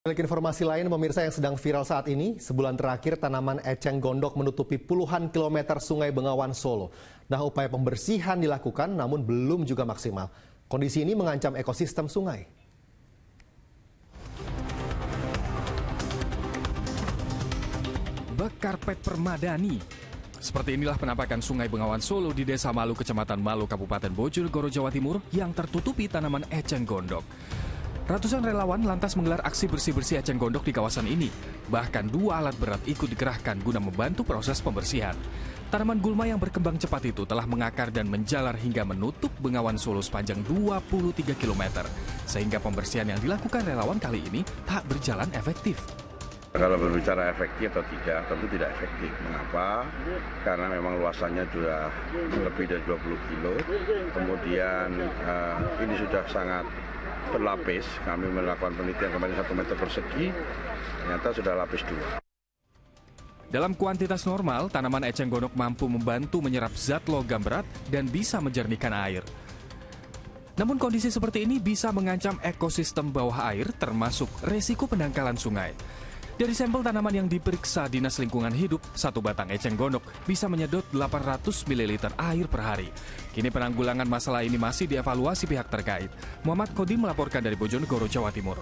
Balik informasi lain, pemirsa yang sedang viral saat ini, sebulan terakhir tanaman eceng gondok menutupi puluhan kilometer sungai Bengawan Solo. Nah, upaya pembersihan dilakukan namun belum juga maksimal. Kondisi ini mengancam ekosistem sungai. Bak karpet permadani. Seperti inilah penampakan Sungai Bengawan Solo di Desa Malu, Kecamatan Malu, Kabupaten Bojonegoro, Jawa Timur yang tertutupi tanaman eceng gondok. Ratusan relawan lantas menggelar aksi bersih-bersih eceng gondok di kawasan ini. Bahkan dua alat berat ikut dikerahkan guna membantu proses pembersihan. Tanaman gulma yang berkembang cepat itu telah mengakar dan menjalar hingga menutup Bengawan Solo sepanjang 23 km. Sehingga pembersihan yang dilakukan relawan kali ini tak berjalan efektif. Kalau berbicara efektif atau tidak, tentu tidak efektif. Mengapa? Karena memang luasannya sudah lebih dari 20 kilo. Kemudian uh, ini sudah sangat berlapis. Kami melakukan penelitian kemarin satu meter persegi, ternyata sudah lapis dua. Dalam kuantitas normal, tanaman eceng gondok mampu membantu menyerap zat logam berat dan bisa menjernihkan air. Namun kondisi seperti ini bisa mengancam ekosistem bawah air termasuk resiko pendangkalan sungai. Dari sampel tanaman yang diperiksa Dinas Lingkungan Hidup, satu batang eceng gondok bisa menyedot 800 ml air per hari. Kini penanggulangan masalah ini masih dievaluasi pihak terkait. Muhammad Kodim melaporkan dari Bojonegoro, Jawa Timur.